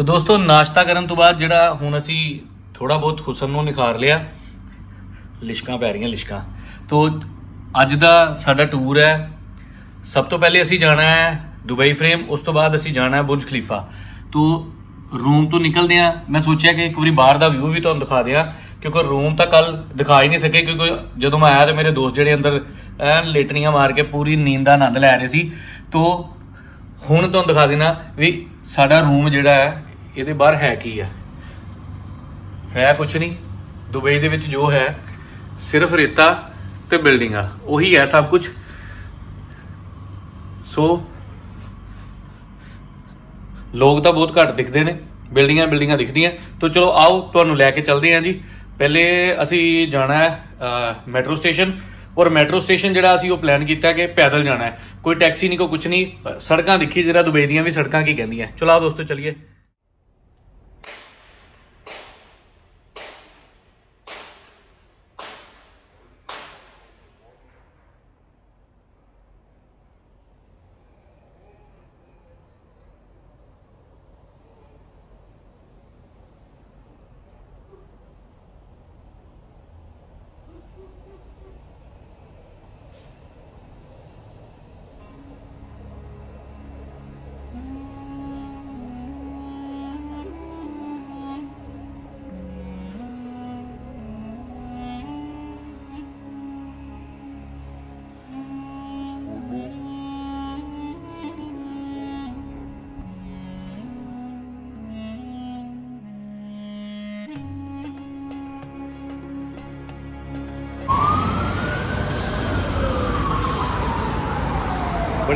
ਤੋ ਦੋਸਤੋ, ਨਾਸ਼ਤਾ ਕਰਨ ਤੋਂ ਬਾਅਦ ਜਿਹੜਾ ਹੁਣ ਅਸੀਂ ਥੋੜਾ ਬਹੁਤ ਹੁਸਨ ਨੂੰ ਨਿਖਾਰ ਲਿਆ, ਲਿਸ਼ਕਾਂ ਪੈ ਰਹੀਆਂ ਲਿਸ਼ਕਾਂ। ਤੋਂ ਅੱਜ ਦਾ ਸਾਡਾ ਟੂਰ ਹੈ। ਸਭ ਤੋਂ ਪਹਿਲੇ ਅਸੀਂ ਜਾਣਾ ਹੈ ਦੁਬਈ ਫਰੇਮ, ਉਸ ਤੋਂ ਬਾਅਦ ਅਸੀਂ ਜਾਣਾ ਹੈ ਬੁਰਜ ਖਲੀਫਾ। ਤੋ ਰੂਮ ਤੋਂ ਨਿਕਲਦੇ ਆ ਮੈਂ ਸੋਚਿਆ ਕਿ ਇੱਕ ਵਾਰੀ ਬਾਹਰ ਦਾ ਵਿਊ ਵੀ ਤੁਹਾਨੂੰ ਦਿਖਾ ਦਿਆਂ, ਕਿਉਂਕਿ ਰੂਮ ਤਾਂ ਕੱਲ ਦਿਖਾ ਹੀ ਨਹੀਂ ਸਕੇ, ਕਿਉਂਕਿ ਜਦੋਂ ਮੈਂ ਆਇਆ ਤੇ ਮੇਰੇ ਦੋਸਤ ਜਿਹੜੇ ਅੰਦਰ, ਐਨ ਲੇਟਰੀਆਂ ਮਾਰ ਕੇ ਪੂਰੀ ਨੀਂਦ ਦਾ ਆਨੰਦ ਲੈ ਰਹੇ ਸੀ। ਤੋ ਹੁਣ ਤੁਹਾਨੂੰ ਦਿਖਾ ਦੇਣਾ ਵੀ ਸਾਡਾ ਰੂਮ ਜਿਹੜਾ ਹੈ ਇਹਦੇ ਬਾਹਰ ਹੈ ਕੀ ਆ? ਹੈ ਕੁਝ ਨਹੀਂ। ਦੁਬਈ ਦੇ ਵਿੱਚ ਜੋ ਹੈ, ਸਿਰਫ ਰੇਤਾ ਤੇ ਬਿਲਡਿੰਗਾਂ, ਉਹੀ ਹੈ ਸਭ ਕੁਝ ਸੋ ਲੋਕ ਤਾਂ ਬਹੁਤ ਘੱਟ ਦਿਖਦੇ ਨੇ। ਬਿਲਡਿੰਗਾਂ ਬਿਲਡਿੰਗਾਂ ਦਿਖਦੀਆਂ। ਤਾਂ ਚਲੋ ਆਓ, ਤੁਹਾਨੂੰ ਲੈ ਕੇ ਚੱਲਦੇ ਹਾਂ ਜੀ। ਪਹਿਲੇ ਅਸੀਂ ਜਾਣਾ ਹੈ ਮੈਟਰੋ ਸਟੇਸ਼ਨ। ਔਰ ਮੈਟਰੋ ਸਟੇਸ਼ਨ ਜਿਹੜਾ ਅਸੀਂ ਉਹ ਪਲਾਨ ਕੀਤਾ ਕਿ ਪੈਦਲ ਜਾਣਾ ਹੈ। ਕੋਈ ਟੈਕਸੀ ਨਹੀਂ, ਕੋਈ ਕੁਝ ਨਹੀਂ। ਸੜਕਾਂ ਦੇਖੀ, ਜਰਾ ਦੁਬਈ ਦੀਆਂ ਵੀ ਸੜਕਾਂ ਕੀ ਕਹਿੰਦੀਆਂ। ਚਲੋ ਆਓ ਦੋਸਤੋ, ਚਲਿਏ।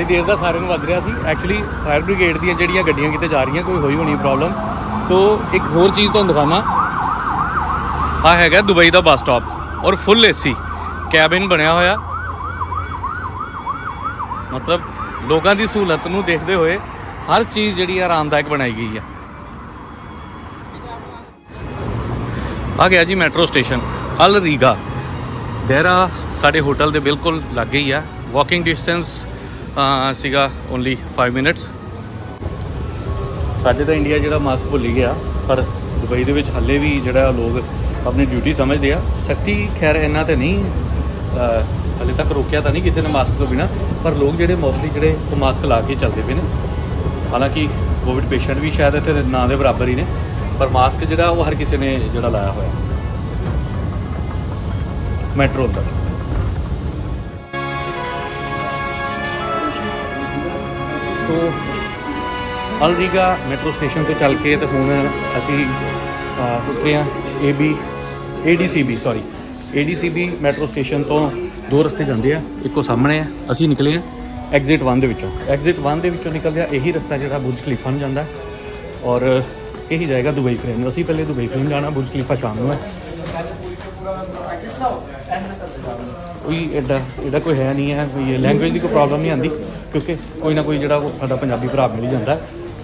ਬੜੀ ਦੇਰ ਦਾ ਸਾਰਿਆਂ ਨੂੰ ਵੱਜ ਰਿਹਾ ਸੀ। ਐਕਚੁਅਲੀ ਫਾਇਰ ਬ੍ਰਿਗੇਡ ਦੀਆਂ ਜਿਹੜੀਆਂ ਗੱਡੀਆਂ ਕਿਤੇ ਜਾ ਰਹੀਆਂ, ਕੋਈ ਹੋਈ ਹੋਣੀ ਪ੍ਰੋਬਲਮ ਤੋਂ ਇੱਕ ਹੋਰ ਚੀਜ਼ ਤੁਹਾਨੂੰ ਦਿਖਾਣਾ ਆ ਹੈਗਾ ਦੁਬਈ ਦਾ ਬੱਸ ਸਟਾਪ ਔਰ ਫੁੱਲ ਏਸੀ ਕੈਬਿਨ ਬਣਿਆ ਹੋਇਆ। ਮਤਲਬ ਲੋਕਾਂ ਦੀ ਸਹੂਲਤ ਨੂੰ ਦੇਖਦੇ ਹੋਏ ਹਰ ਚੀਜ਼ ਜਿਹੜੀ ਆਰਾਮਦਾਇਕ ਬਣਾਈ ਗਈ ਆ। ਆ ਗਿਆ ਜੀ ਮੈਟਰੋ ਸਟੇਸ਼ਨ, ਅਲ ਰੀਗਾ। ਦੇਰਾ ਸਾਡੇ ਹੋਟਲ ਦੇ ਬਿਲਕੁਲ ਲੱਗੇ ਹੀ ਆ। ਵਾਕਿੰਗ ਡਿਸਟੈਂਸ ਸੀਗਾ ਓਨਲੀ 5 ਮਿੰਟਸ ਸਾਡੇ ਤਾਂ ਇੰਡੀਆ ਜਿਹੜਾ ਮਾਸਕ ਭੁੱਲ ਗਿਆ ਪਰ ਦੁਬਈ ਦੇ ਵਿੱਚ ਹੱਲੇ ਵੀ ਜਿਹੜਾ ਲੋਕ ਆਪਣੀ ਡਿਊਟੀ ਸਮਝਦੇ ਆ। ਸਖਤੀ ਖੈਰ ਇਹਨਾਂ ਤੇ ਨਹੀਂ ਅਹ, ਹਲੇ ਤੱਕ ਰੋਕਿਆ ਤਾਂ ਨਹੀਂ ਕਿਸੇ ਨੇ ਮਾਸਕ ਤੋਂ ਬਿਨਾ ਪਰ ਲੋਕ ਜਿਹੜੇ ਮੋਸਟਲੀ ਜਿਹੜੇ ਉਹ ਮਾਸਕ ਲਾ ਕੇ ਚੱਲਦੇ ਪਏ ਨੇ। ਹਾਲਾਂਕਿ ਕੋਵਿਡ ਪੇਸ਼ੈਂਟ ਵੀ ਸ਼ਾਇਦ ਇੱਥੇ ਨਾਂ ਦੇ ਬਰਾਬਰ ਹੀ ਨੇ ਪਰ ਮਾਸਕ ਜਿਹੜਾ ਉਹ ਹਰ ਕਿਸੇ ਨੇ ਜਿਹੜਾ ਲਾਇਆ ਹੋਇਆ। ਮੈਟਰੋ ਦਾ ਤੋ ਅਲਰੀਗਾ ਮੈਟਰੋ ਸਟੇਸ਼ਨ ਤੋਂ ਚੱਲ ਕੇ ਤੇ ਹੁਣ ਅਸੀਂ ਅਹ, ਉਤਰੇ ਆ A B A D C B sorry A D C B metro station ਤੋਂ ਦੋ ਰਸਤੇ ਜਾਂਦੇ ਆ ਇੱਕੋ ਸਾਹਮਣੇ ਆ ਅਸੀਂ ਨਿਕਲੇ ਆ ਐਗਜ਼ਿਟ 1 ਦੇ ਵਿੱਚੋਂ। ਐਗਜ਼ਿਟ 1 ਦੇ ਵਿੱਚੋਂ ਨਿਕਲਦਿਆ ਇਹੀ ਰਸਤਾ ਜਿਹੜਾ ਬੁਰਜ ਖਲੀਫਾ ਨੂੰ ਜਾਂਦਾ। ਔਰ ਇਹੀ ਜਾਏਗਾ ਦੁਬਈ ਫਰੇਮ ਨੂੰ। ਅਸੀਂ ਪਹਿਲੇ ਦੁਬਈ ਫਰੇਮ ਜਾਣਾ ਬੁਰਜ ਖਲੀਫਾ ਸ਼ਾਮ ਨੂੰ ਹੈ ਕੋਈ ਐਡਾ ਇਹਦਾ ਕੋਈ ਹੈ ਨਹੀਂ ਹੈ ਕੋਈ ਲੈਂਗੁਏਜ ਦੀ ਕੋਈ ਪ੍ਰੋਬਲਮ ਨਹੀਂ ਆਂਦੀ ਕਿਉਂਕਿ ਕੋਈ ਨਾ ਕੋਈ ਜਿਹੜਾ ਉਹ ਸਾਡਾ ਪੰਜਾਬੀ ਭਰਾ ਮਿਲ ਜਾਂਦਾ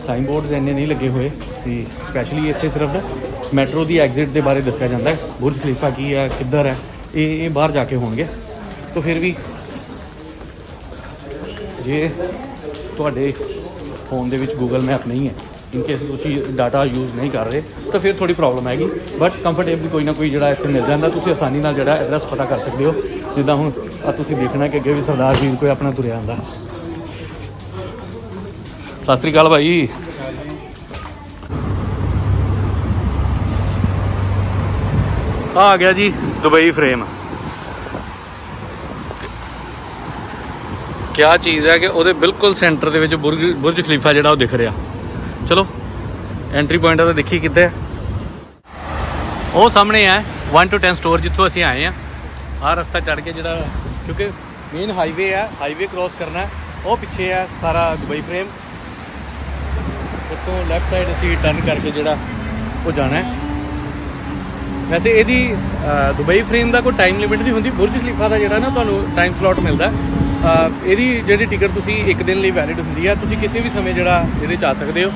ਸਾਈਨ ਬੋਰਡ ਇੰਨੇ ਨਹੀਂ ਲੱਗੇ ਹੋਏ ਤੇ ਸਪੈਸ਼ਲੀ ਇੱਥੇ ਸਿਰਫ ਮੈਟਰੋ ਦੀ ਐਗਜ਼ਿਟ ਦੇ ਬਾਰੇ ਦੱਸਿਆ ਜਾਂਦਾ ਹੈ। ਬੁਰਜ ਖਲੀਫਾ ਕੀ ਹੈ, ਕਿੱਧਰ ਹੈ, ਇਹ ਇਹ ਬਾਹਰ ਜਾ ਕੇ ਹੋਣਗੇ। ਤਾਂ ਫਿਰ ਵੀ ਜੇ ਤੁਹਾਡੇ ਫੋਨ ਦੇ ਵਿੱਚ ਗੂਗਲ ਮੈਪ ਨਹੀਂ ਹੈ ਇਨ ਕੇਸ ਤੁਸੀਂ ਡਾਟਾ ਯੂਜ਼ ਨਹੀਂ ਕਰ ਰਹੇ, ਤਾਂ ਫਿਰ ਥੋੜੀ ਪ੍ਰੋਬਲਮ ਆਏਗੀ ਬਟ ਕੰਫਰਟੇਬਲ ਕੋਈ ਨਾ ਕੋਈ ਜਿਹੜਾ ਇੱਥੇ ਮਿਲ ਜਾਂਦਾ, ਤੁਸੀਂ ਆਸਾਨੀ ਨਾਲ ਜਿਹੜਾ ਐਡਰੈਸ ਪਤਾ ਕਰ ਸਕਦੇ ਹੋ। ਜਿੱਦਾਂ ਹੁਣ ਆ ਤੁਸੀਂ ਦੇਖਣਾ ਕਿ ਅੱਗੇ ਵੀ ਸਰਦਾਰ ਵੀਰ ਕੋਈ ਆਪਣਾ ਤੁਰਿਆ ਆਂਦਾ ਸਤਿ ਸ੍ਰੀ ਅਕਾਲ ਭਾਈ। ਆ ਆ ਗਿਆ ਜੀ ਦੁਬਈ ਫਰੇਮ ਕਿਆ ਚੀਜ਼ ਹੈ ਕਿ ਉਹਦੇ ਬਿਲਕੁਲ ਸੈਂਟਰ ਦੇ ਵਿੱਚ ਬੁਰਜ ਬੁਰਜ ਖਲੀਫਾ ਜਿਹੜਾ ਉਹ ਦਿਖ ਰਿਹਾ। ਚਲੋ ਐਂਟਰੀ ਪੁਆਇੰਟ ਤਾਂ ਦੇਖੀ ਕਿੱਥੇ ਹੈ। ਉਹ ਸਾਹਮਣੇ ਹੈ 1 ਟੂ 10 ਸਟੋਰ ਜਿੱਥੋਂ ਅਸੀਂ ਆਏ ਆ ਆਹ ਰਸਤਾ ਚੜ ਕੇ ਜਿਹੜਾ, ਕਿਉਂਕਿ ਮੇਨ ਹਾਈਵੇ ਹੈ ਹਾਈਵੇ ਕ੍ਰੋਸ ਕਰਨਾ ਉਹ ਪਿੱਛੇ ਹੈ ਸਾਰਾ ਦੁਬਈ ਫਰੇਮ ਉੱਥੋਂ ਲੈਫਟ ਸਾਈਡ ਅਸੀਂ ਟਰਨ ਕਰਕੇ ਜਿਹੜਾ ਉਹ ਜਾਣਾ ਹੈ। ਵੈਸੇ ਇਹਦੀ ਦੁਬਈ ਫਰੇਮ ਦਾ ਕੋਈ ਟਾਈਮ ਲਿਮਿਟ ਨਹੀਂ ਹੁੰਦੀ। ਬੁਰਜ ਖਲੀਫਾ ਦਾ ਜਿਹੜਾ ਨਾ ਤੁਹਾਨੂੰ ਟਾਈਮ ਸਲੋਟ ਮਿਲਦਾ ਇਹਦੀ ਜਿਹੜੀ ਟਿਕਟ ਤੁਸੀਂ ਇੱਕ ਦਿਨ ਲਈ ਵੈਲਿਡ ਹੁੰਦੀ ਹੈ। ਤੁਸੀਂ ਕਿਸੇ ਵੀ ਸਮੇਂ ਜਿਹੜਾ ਇਹਦੇ ਚ ਆ ਸਕਦੇ ਹੋ।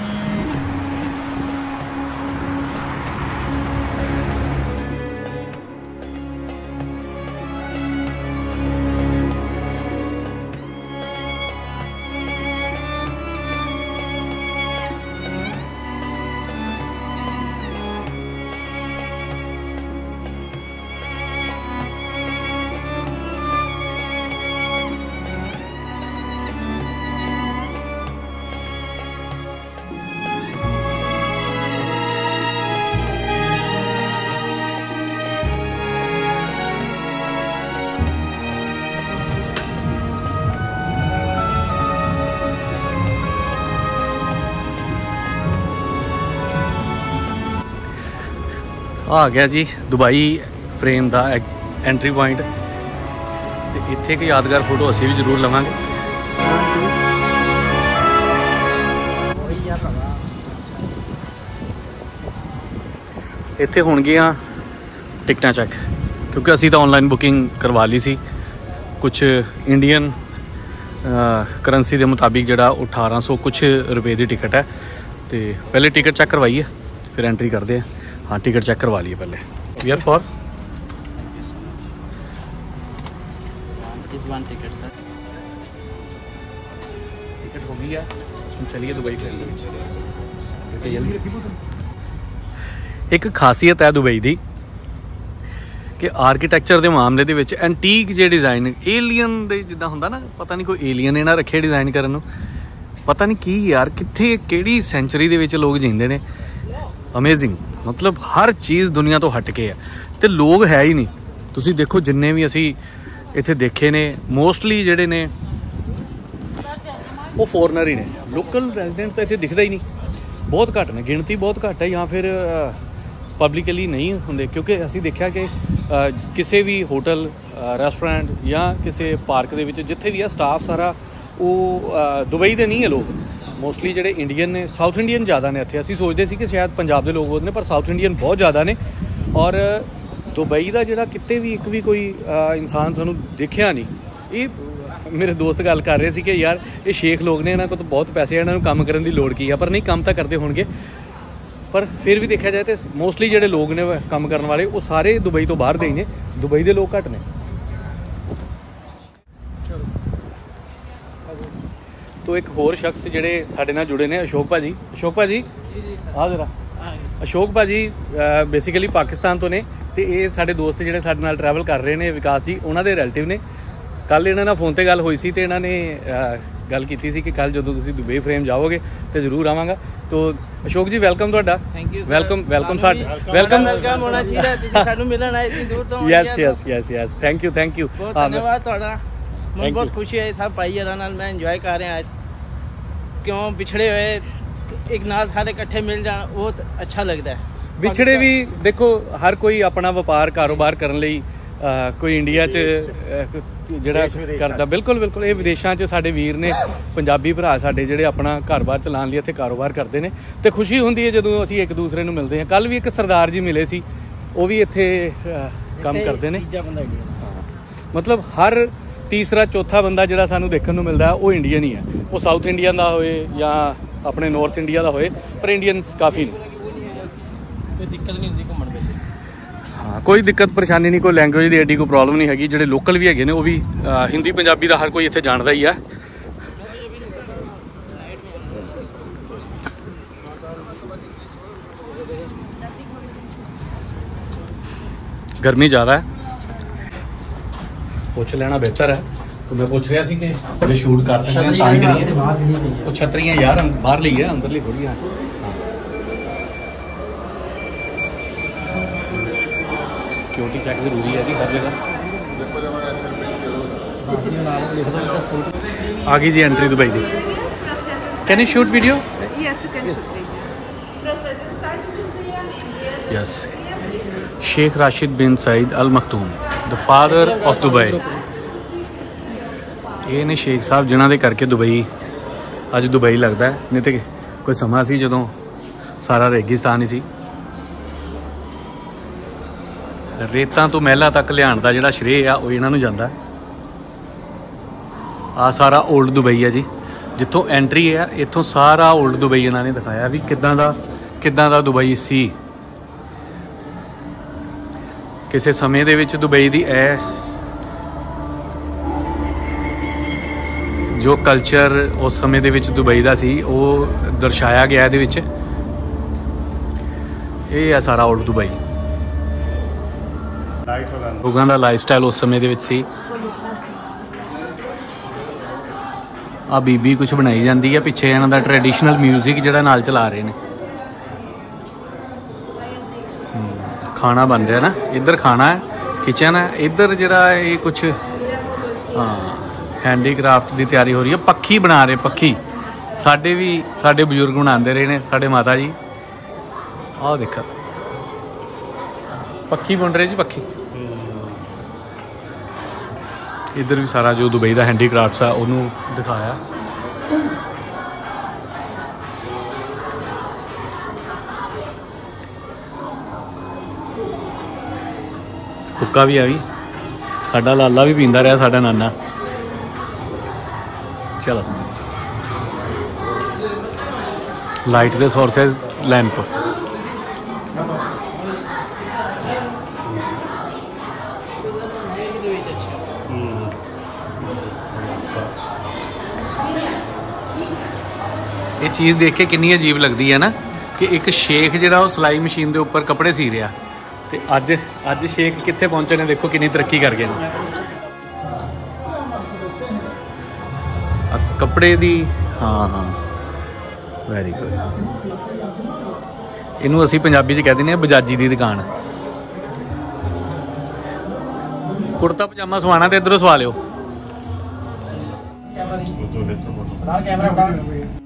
ਆ ਗਿਆ ਜੀ ਦੁਬਈ ਫਰੇਮ ਦਾ ਐਂਟਰੀ ਪੁਆਇੰਟ ਤੇ ਇੱਥੇ ਇੱਕ ਯਾਦਗਾਰ ਫੋਟੋ ਅਸੀਂ ਵੀ ਜ਼ਰੂਰ ਲਵਾਂਗੇ। ਇੱਥੇ ਹੋਣਗੀਆਂ ਟਿਕਟਾਂ ਚੈੱਕ, ਕਿਉਂਕਿ ਅਸੀਂ ਤਾਂ ਆਨਲਾਈਨ ਬੁਕਿੰਗ ਕਰਵਾ ਲਈ ਸੀ। ਕੁਝ ਇੰਡੀਅਨ ਕਰੰਸੀ ਦੇ ਮੁਤਾਬਿਕ ਜਿਹੜਾ ਉਹ 1800 ਕੁਝ ਰੁਪਏ ਦੀ ਟਿਕਟ ਹੈ। ਤੇ ਪਹਿਲੇ ਟਿਕਟ ਚੈੱਕ ਕਰਵਾਈਏ, ਫਿਰ ਐਂਟਰੀ ਕਰਦੇ ਆ ਹਾਂ ਟਿਕਟ ਚੈੱਕ ਕਰਵਾ ਲਈਏ ਪਹਿਲੇ। ਦੇ ਵਿੱਚ ਇੱਕ ਖਾਸੀਅਤ ਹੈ ਦੁਬਈ ਦੀ ਕਿ ਆਰਕੀਟੈਕਚਰ ਦੇ ਮਾਮਲੇ ਦੇ ਵਿੱਚ ਐਂਟੀਕ ਜੇ ਡਿਜ਼ਾਈਨ ਏਲੀਅਨ ਦੇ ਜਿੱਦਾਂ ਹੁੰਦਾ ਨਾ ਪਤਾ ਨਹੀਂ ਕੋਈ ਏਲੀਅਨ ਇਹਨਾਂ ਰੱਖੇ ਡਿਜ਼ਾਈਨ ਕਰਨ ਨੂੰ। ਪਤਾ ਨਹੀਂ ਕੀ ਯਾਰ ਕਿੱਥੇ ਕਿਹੜੀ ਸੈਂਚਰੀ ਦੇ ਵਿੱਚ ਲੋਕ ਜਿੰਦੇ ਨੇ। ਅਮੇਜ਼ਿੰਗ ਮਤਲਬ ਹਰ ਚੀਜ਼ ਦੁਨੀਆ ਤੋਂ ਹਟ ਕੇ ਆ ਤੇ ਲੋਕ ਹੈ ਹੀ ਨਹੀਂ। ਤੁਸੀਂ ਦੇਖੋ ਜਿੰਨੇ ਵੀ ਅਸੀਂ ਇੱਥੇ ਦੇਖੇ ਨੇ ਮੋਸਟਲੀ ਜਿਹੜੇ ਨੇ, ਉਹ ਫੋਰਨਰ ਹੀ ਨੇ। ਲੋਕਲ ਰੈਜ਼ੀਡੈਂਟ ਤਾਂ ਇੱਥੇ ਦਿਖਦਾ ਹੀ ਨਹੀਂ। ਬਹੁਤ ਘੱਟ ਨੇ। ਗਿਣਤੀ ਬਹੁਤ ਘੱਟ ਹੈ ਜਾਂ ਫਿਰ ਪਬਲਿਕਲੀ ਨਹੀਂ ਹੁੰਦੇ। ਕਿਉਂਕਿ ਅਸੀਂ ਦੇਖਿਆ ਕਿ ਕਿਸੇ ਵੀ ਹੋਟਲ ਰੈਸਟੋਰੈਂਟ ਜਾਂ ਕਿਸੇ ਪਾਰਕ ਦੇ ਵਿੱਚ ਜਿੱਥੇ ਵੀ ਆ ਸਟਾਫ ਸਾਰਾ ਉਹ ਦੁਬਈ ਦੇ ਨਹੀਂ ਹੈ ਲੋਕ। ਮੋਸਟਲੀ ਜਿਹੜੇ ਇੰਡੀਅਨ ਨੇ ਸਾਊਥ ਇੰਡੀਅਨ ਜ਼ਿਆਦਾ ਨੇ ਇੱਥੇ। ਅਸੀਂ ਸੋਚਦੇ ਸੀ ਕਿ ਸ਼ਾਇਦ ਪੰਜਾਬ ਦੇ ਲੋਕ ਬਹੁਤ ਨੇ, ਪਰ ਸਾਊਥ ਇੰਡੀਅਨ ਬਹੁਤ ਜ਼ਿਆਦਾ ਨੇ। ਔਰ ਦੁਬਈ ਦਾ ਜਿਹੜਾ ਕਿਤੇ ਵੀ ਇੱਕ ਵੀ ਕੋਈ ਇਨਸਾਨ ਸਾਨੂੰ ਦੇਖਿਆ ਨਹੀਂ, ਇਹ ਮੇਰੇ ਦੋਸਤ ਗੱਲ ਕਰ ਰਹੇ ਸੀ ਕਿ ਯਾਰ, ਇਹ ਸ਼ੇਖ ਲੋਕ ਨੇ, ਇਹਨਾਂ ਕੋਲ ਤਾਂ ਬਹੁਤ ਪੈਸੇ ਆ, ਇਹਨਾਂ ਨੂੰ ਕੰਮ ਕਰਨ ਦੀ ਲੋੜ ਕੀ ਆ, ਪਰ ਨਹੀਂ, ਕੰਮ ਤਾਂ ਕਰਦੇ ਹੋਣਗੇ। ਪਰ ਫਿਰ ਵੀ ਦੇਖਿਆ ਜਾਏ ਤੇ ਮੋਸਟਲੀ ਜਿਹੜੇ ਲੋਕ ਨੇ, ਕੰਮ ਕਰਨ ਵਾਲੇ, ਉਹ ਸਾਰੇ ਦੁਬਈ ਤੋਂ ਬਾਹਰ ਦੇ ਹੀ ਨੇ। ਦੁਬਈ ਦੇ ਲੋਕ ਘੱਟ ਨੇ। ਤੋਂ ਇੱਕ ਹੋਰ ਸ਼ਖਸ ਜਿਹੜੇ ਸਾਡੇ ਨਾਲ ਜੁੜੇ ਨੇ ਅਸ਼ੋਕ ਭਾਜੀ। ਅਸ਼ੋਕ ਭਾਜੀ? ਆ ਜਰਾ। ਅਸ਼ੋਕ ਭਾਜੀ ਬੇਸਿਕਲੀ ਪਾਕਿਸਤਾਨ ਤੋਂ ਨੇ ਤੇ ਇਹ ਸਾਡੇ ਦੋਸਤ ਜਿਹੜੇ ਸਾਡੇ ਨਾਲ ਟਰੈਵਲ ਕਰ ਰਹੇ ਨੇ ਵਿਕਾਸ ਜੀ ਉਹਨਾਂ ਦੇ ਰਿਲੇਟਿਵ ਨੇ। ਕੱਲ ਇਹਨਾਂ ਨਾਲ ਫੋਨ ਤੇ ਗੱਲ ਹੋਈ ਸੀ ਤੇ ਇਹਨਾਂ ਨੇ ਗੱਲ ਕੀਤੀ ਸੀ ਕਿ ਕੱਲ ਜਦੋਂ ਤੁਸੀਂ ਦੁਬਈ ਫਰੇਮ ਜਾਓਗੇ ਤੇ ਜ਼ਰੂਰ ਆਵਾਂਗਾ। ਤੋਂ ਅਸ਼ੋਕ ਜੀ ਵੈਲਕਮ ਤੁਹਾਡਾ. ਵੈਲਕਮ ਵੈਲਕਮ ਸਾਡ ਵੈਲਕਮ ਵੈਲਕਮ ਹੋਣਾ ਚਾਹੀਦਾ ਤੁਸੀਂ ਸਾਨੂੰ ਮਿਲਣ ਆਏ ਇੰਨੀ ਦੂਰ ਤੋਂ yes yes yes yes thank you thank you ਬਹੁਤ ਧੰਨਵਾਦ ਤੁਹਾਡਾ। ਮੈਨੂੰ ਬਹੁਤ. ਖੁਸ਼ੀ ਹੈ ਸਭ ਭਾਈਚਾਰਾ ਨਾਲ ਮੈਂ ਇੰਜੋਏ ਕਰ ਰਿਹਾ ਅੱਜ। ਕਿਉਂ ਵਿਛੜੇ ਹੋਏ ਇੱਕ ਨਾਲ ਸਾਰੇ ਇਕੱਠੇ ਮਿਲ ਜਾਣ ਬਹੁਤ ਅੱਛਾ ਲੱਗਦਾ ਹੈ। ਵਿਛੜੇ ਵੀ ਦੇਖੋ ਹਰ ਕੋਈ ਆਪਣਾ ਵਪਾਰ ਕਾਰੋਬਾਰ ਕਰਨ ਲਈ ਕੋਈ ਇੰਡੀਆ 'ਚ ਜਿਹੜਾ ਕਰਦਾ। ਬਿਲਕੁਲ ਬਿਲਕੁਲ ਇਹ ਵਿਦੇਸ਼ਾਂ 'ਚ ਸਾਡੇ ਵੀਰ ਨੇ ਪੰਜਾਬੀ ਭਰਾ ਸਾਡੇ ਜਿਹੜੇ ਆਪਣਾ ਘਰ-ਬਾਰ ਚਲਾਉਣ ਲਈ ਇੱਥੇ ਕਾਰੋਬਾਰ ਕਰਦੇ ਨੇ। ਤੇ ਖੁਸ਼ੀ ਹੁੰਦੀ ਹੈ ਜਦੋਂ ਅਸੀਂ ਇੱਕ ਦੂਸਰੇ ਨੂੰ ਮਿਲਦੇ ਹਾਂ। ਕੱਲ ਵੀ ਇੱਕ ਸਰਦਾਰ ਜੀ ਮਿਲੇ ਸੀ ਉਹ ਵੀ ਇੱਥੇ ਕੰਮ ਕਰਦੇ ਨੇ। ਮਤਲਬ ਹਰ ਤੀਸਰਾ ਚੌਥਾ ਬੰਦਾ ਜਿਹੜਾ ਸਾਨੂੰ ਦੇਖਣ ਨੂੰ ਮਿਲਦਾ ਉਹ ਇੰਡੀਅਨ ਹੀ ਹੈ। ਉਹ ਸਾਊਥ ਇੰਡੀਅਨ ਦਾ ਹੋਏ ਜਾਂ ਆਪਣੇ ਨਾਰਥ ਇੰਡੀਆ ਦਾ ਹੋਏ ਪਰ ਇੰਡੀਅਨਸ ਕਾਫੀ ਨੇ। ਕੋਈ ਦਿੱਕਤ ਨਹੀਂ ਹੁੰਦੀ ਘੁੰਮਣ ਵੇਲੇ? ਹਾਂ ਕੋਈ ਦਿੱਕਤ ਪਰੇਸ਼ਾਨੀ ਨਹੀਂ ਕੋਈ ਲੈਂਗੁਏਜ ਦੀ ਐਡੀ ਕੋਈ ਪ੍ਰੋਬਲਮ ਨਹੀਂ ਹੈਗੀ। ਜਿਹੜੇ ਲੋਕਲ ਵੀ ਹੈਗੇ ਨੇ ਉਹ ਵੀ ਹਿੰਦੀ ਪੰਜਾਬੀ ਦਾ ਹਰ ਕੋਈ ਇੱਥੇ ਜਾਣਦਾ ਹੀ ਆ। ਗਰਮੀ ਜ਼ਿਆਦਾ ਹੈ। ਪੁੱਛ ਲੈਣਾ ਬਿਹਤਰ ਹੈ। ਤੇ ਮੈਂ ਪੁੱਛ ਰਿਹਾ ਸੀ ਕਿ ਜੇ ਸ਼ੂਟ ਕਰ ਸਕਦੇ ਹਾਂ ਤਾਂ ਹੀ ਕਰੀਏ। ਉਹ ਛਤਰੀਆਂ ਯਾਰ ਬਾਹਰ ਲਈ ਹੈ ਅੰਦਰਲੀ ਥੋੜੀ ਆ। ਸਿਕਿਉਰਿਟੀ ਚੈੱਕ ਜ਼ਰੂਰੀ ਹੈ ਜੀ ਹਰ ਜਗ੍ਹਾ। ਆ ਗਈ ਜੀ entry Dubai the. Can you shoot video Yes, you can shoot video. President Said the father of Dubai ਇਹ ਨੇ ਸ਼ੇਖ ਸਾਹਿਬ ਜਿਨ੍ਹਾਂ ਦੇ ਕਰਕੇ ਦੁਬਈ ਅੱਜ ਦੁਬਈ ਲੱਗਦਾ ਹੈ। ਨਹੀਂ ਤੇ ਕੋਈ ਸਮਾਂ ਸੀ ਜਦੋਂ ਸਾਰਾ ਰੇਗਿਸਤਾਨ ਹੀ ਸੀ। ਰੇਤਾਂ ਤੋਂ ਮਹਿਲਾ ਤੱਕ ਲਿਆਉਣ ਦਾ ਜਿਹੜਾ ਸ਼੍ਰੇ ਆ, ਉਹ ਇਹਨਾਂ ਨੂੰ ਜਾਂਦਾ ਆ ਸਾਰਾ 올ਡ ਦੁਬਈ ਹੈ ਜੀ। ਜਿੱਥੋਂ ਐਂਟਰੀ ਹੈ ਇੱਥੋਂ ਸਾਰਾ 올ਡ ਦੁਬਈ ਇਹਨਾਂ ਨੇ ਦਿਖਾਇਆ ਵੀ ਕਿੱਦਾਂ ਦਾ ਕਿੱਦਾਂ ਦਾ ਦੁਬਈ ਸੀ। ਕਿਸੇ ਸਮੇਂ ਦੇ ਵਿੱਚ ਦੁਬਈ ਦੀ ਇਹ ਜੋ ਕਲਚਰ ਉਸ ਸਮੇਂ ਦੇ ਵਿੱਚ ਦੁਬਈ ਦਾ ਸੀ, ਉਹ ਦਰਸਾਇਆ ਗਿਆ ਇਹਦੇ ਵਿੱਚ। ਇਹ ਆ ਸਾਰਾ ਓਲਡ ਦੁਬਈ। ਲੋਕਾਂ ਦਾ ਲਾਈਫ ਸਟਾਈਲ ਉਸ ਸਮੇਂ ਦੇ ਵਿੱਚ ਸੀ। ਆ ਬੀਬੀ ਕੁਝ ਬਣਾਈ ਜਾਂਦੀ ਹੈ ਪਿੱਛੇ ਇਹਨਾਂ ਦਾ ਟ੍ਰੈਡੀਸ਼ਨਲ 뮤직 ਜਿਹੜਾ ਨਾਲ ਚਲਾ ਰਹੇ ਨੇ। ਖਾਣਾ ਬਣ ਰਿਹਾ ਨਾ, ਇੱਧਰ ਖਾਣਾ ਹੈ ਕਿਚਨ ਹੈ, ਇੱਧਰ ਜਿਹੜਾ ਇਹ ਕੁਝ ਹਾਂ ਹੈਂਡੀਕ੍ਰਾਫਟ ਦੀ ਤਿਆਰੀ ਹੋ ਰਹੀ ਹੈ, ਪੱਖੀ ਬਣਾ ਰਹੇ, ਪੱਖੀ। ਸਾਡੇ ਵੀ, ਸਾਡੇ ਬਜ਼ੁਰਗ ਬਣਾਉਂਦੇ ਰਹੇ ਨੇ, ਸਾਡੇ ਮਾਤਾ ਜੀ। ਆਹ ਦੇਖੋ। ਪੱਖੀ ਬਣ ਰਹੇ ਜੀ, ਪੱਖੀ। ਇੱਧਰ ਵੀ ਸਾਰਾ ਜੋ ਦੁਬਈ ਦਾ ਹੈਂਡੀਕ੍ਰਾਫਟਸ ਆ ਉਹਨੂੰ ਦਿਖਾਇਆ। ਹੁੱਕਾ ਵੀ ਆ ਵੀ। ਸਾਡਾ ਲਾਲਾ ਵੀ ਪੀਂਦਾ ਰਿਹਾ, ਸਾਡਾ ਨਾਨਾ। ਚਲੋ। ਲਾਈਟ ਦੇ ਸੋਰਸਸ ਲੈਂਪ ਇਹ ਚੀਜ਼ ਦੇਖ ਕੇ ਕਿੰਨੀ ਅਜੀਬ ਲੱਗਦੀ ਹੈ ਨਾ ਕਿ ਇੱਕ ਸ਼ੇਖ ਜਿਹੜਾ ਉਹ ਸਲਾਈ ਮਸ਼ੀਨ ਦੇ ਉੱਪਰ ਕੱਪੜੇ ਸੀ ਰਿਹਾ। ਤੇ ਅੱਜ ਅੱਜ ਸ਼ੇਖ ਕਿੱਥੇ ਪਹੁੰਚੇ ਨੇ? ਦੇਖੋ ਕਿੰਨੀ ਤਰੱਕੀ ਕਰ ਗਏ ਨੇ। ਕੱਪੜੇ ਦੀ ਹਾਂ ਹਾਂ। ਵੈਰੀ ਗੁੱਡ ਇਹਨੂੰ ਅਸੀਂ ਪੰਜਾਬੀ 'ਚ ਕਹਿ ਦਿੰਦੇ ਆ ਬਜਾਜੀ ਦੀ ਦੁਕਾਨ। ਕੁੜਤਾ ਪਜਾਮਾ ਸਵਾਣਾ ਤੇ ਇਧਰੋਂ ਸਵਾ ਲਿਓ। ਤੋ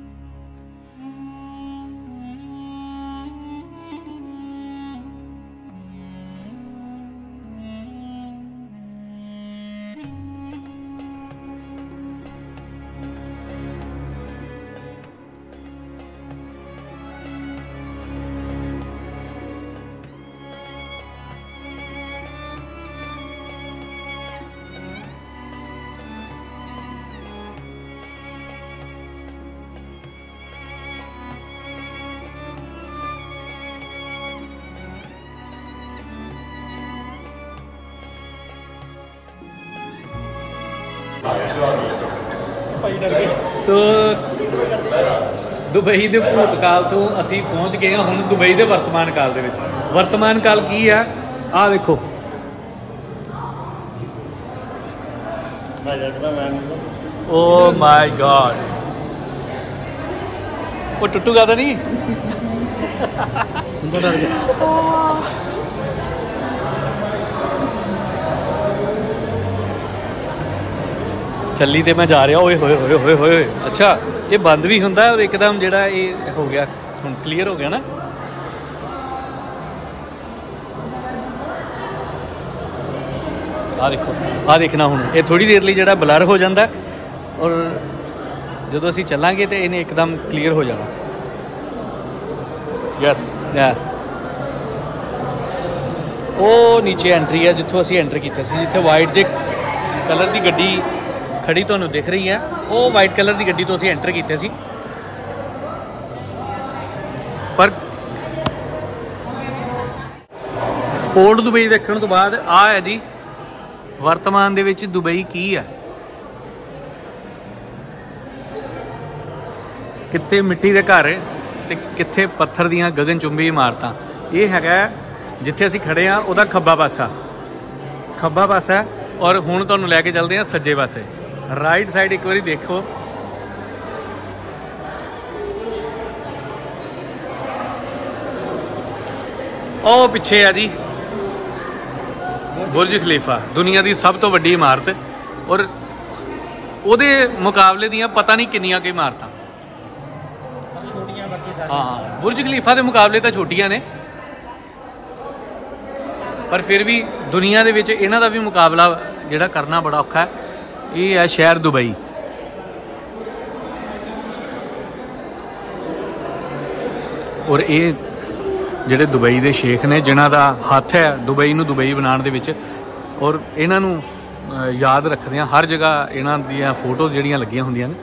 ਦੁਬਈ ਦੇ ਭੂਤਕਾਲ ਤੋਂ ਅਸੀਂ ਪਹੁੰਚ ਗਏ ਹਾਂ ਹੁਣ ਦੁਬਈ ਦੇ ਵਰਤਮਾਨ ਕਾਲ ਦੇ ਵਿੱਚ। ਵਰਤਮਾਨ ਕਾਲ ਕੀ ਆ? ਆਹ ਦੇਖੋ ਓ ਮਾਈ ਗॉड ਉਹ ਟੁੱਟੂਗਾ ਤਾਂ ਨਹੀਂ? ਚੱਲੀ ਤੇ ਮੈਂ ਜਾ ਰਿਹਾ ਓਏ ਹੋਏ ਹੋਏ ਹੋਏ ਹੋਏ ਅੱਛਾ ਇਹ ਬੰਦ ਵੀ ਹੁੰਦਾ ਔਰ ਇੱਕਦਮ ਜਿਹੜਾ ਇਹ ਹੋ ਗਿਆ ਹੁਣ ਕਲੀਅਰ ਹੋ ਗਿਆ ਨਾ? ਆ ਦੇਖੋ ਆ ਦੇਖਣਾ ਹੁਣ ਇਹ ਥੋੜੀ ਦੇਰ ਲਈ ਜਿਹੜਾ ਬਲਰ ਹੋ ਜਾਂਦਾ ਔਰ ਜਦੋਂ ਅਸੀਂ ਚੱਲਾਂਗੇ ਤੇ ਇਹਨੇ ਇੱਕਦਮ ਕਲੀਅਰ ਹੋ ਜਾਣਾ। ਯੈਸ ਯੈਸ ਉਹ ਨੀਚੇ ਐਂਟਰੀ ਹੈ ਜਿੱਥੋਂ ਅਸੀਂ ਐਂਟਰ ਕੀਤਾ ਸੀ ਜਿੱਥੇ ਵਾਈਟ ਜੇ ਕਲਰ ਦੀ ਗੱਡੀ ਖੜੀ ਤੁਹਾਨੂੰ ਦਿਖ ਰਹੀ ਹੈ। ਉਹ ਵਾਈਟ ਕਲਰ ਦੀ ਗੱਡੀ ਤੋਂ ਅਸੀਂ ਐਂਟਰ ਕੀਤੇ ਸੀ। ਪਰ ਪੋਰਟ ਦੁਬਈ ਦੇਖਣ ਤੋਂ ਬਾਅਦ ਆ ਹੈ ਜੀ। ਵਰਤਮਾਨ ਦੇ ਵਿੱਚ ਦੁਬਈ ਕੀ ਹੈ? ਕਿੱਥੇ ਮਿੱਟੀ ਦੇ ਘਰ ਤੇ ਕਿੱਥੇ ਪੱਥਰ ਦੀਆਂ ਗਗਨਚੁੰਬੀ ਇਮਾਰਤਾਂ। ਇਹ ਹੈਗਾ ਜਿੱਥੇ ਅਸੀਂ ਖੜੇ ਆ ਉਹਦਾ ਖੱਬਾ ਪਾਸਾ। ਖੱਬਾ ਪਾਸਾ ਔਰ ਹੁਣ ਤੁਹਾਨੂੰ ਲੈ ਕੇ ਚੱਲਦੇ ਆ ਸੱਜੇ ਪਾਸੇ। ਰਾਈਟ ਸਾਈਡ ਇੱਕ ਵਾਰੀ ਦੇਖੋ। ਉਹ ਪਿੱਛੇ ਆ ਜੀ। ਬੁਰਜ ਖਲੀਫਾ ਦੁਨੀਆ ਦੀ ਸਭ ਤੋਂ ਵੱਡੀ ਇਮਾਰਤ। ਔਰ ਉਹਦੇ ਮੁਕਾਬਲੇ ਦੀਆਂ ਪਤਾ ਨਹੀਂ ਕਿੰਨੀਆਂ ਕੁ ਇਮਾਰਤਾਂ। ਛੋਟੀਆਂ ਬਾਕੀ ਸਾਰੀਆਂ। ਹਾਂ ਬੁਰਜ ਖਲੀਫਾ ਦੇ ਮੁਕਾਬਲੇ ਤਾਂ ਛੋਟੀਆਂ ਨੇ। ਪਰ ਫਿਰ ਵੀ ਦੁਨੀਆ ਦੇ ਵਿੱਚ ਇਹਨਾਂ ਦਾ ਵੀ ਮੁਕਾਬਲਾ ਜਿਹੜਾ ਕਰਨਾ ਬੜਾ ਔਖਾ ਹੈ। ਇਹ ਹੈ ਸ਼ਹਿਰ ਦੁਬਈ। ਔਰ ਇਹ ਜਿਹੜੇ ਦੁਬਈ ਦੇ ਸ਼ੇਖ ਨੇ, ਜਿਨ੍ਹਾਂ ਦਾ ਹੱਥ ਹੈ ਦੁਬਈ ਨੂੰ ਦੁਬਈ ਬਣਾਉਣ ਦੇ ਵਿੱਚ। ਔਰ ਇਹਨਾਂ ਨੂੰ ਯਾਦ ਰੱਖਦੇ ਆ ਹਰ ਜਗ੍ਹਾ ਇਹਨਾਂ ਦੀਆਂ ਫੋਟੋਜ਼ ਜਿਹੜੀਆਂ ਲੱਗੀਆਂ ਹੁੰਦੀਆਂ ਨੇ।